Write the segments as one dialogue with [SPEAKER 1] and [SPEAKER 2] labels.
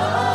[SPEAKER 1] Oh.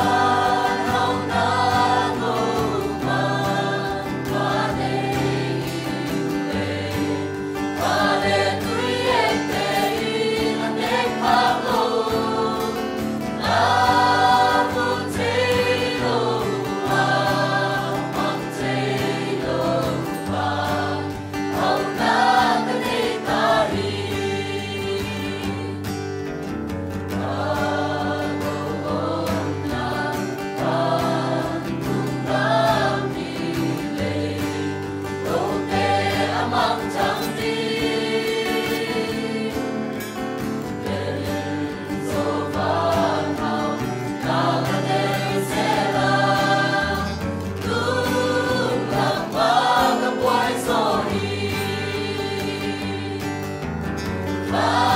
[SPEAKER 1] love.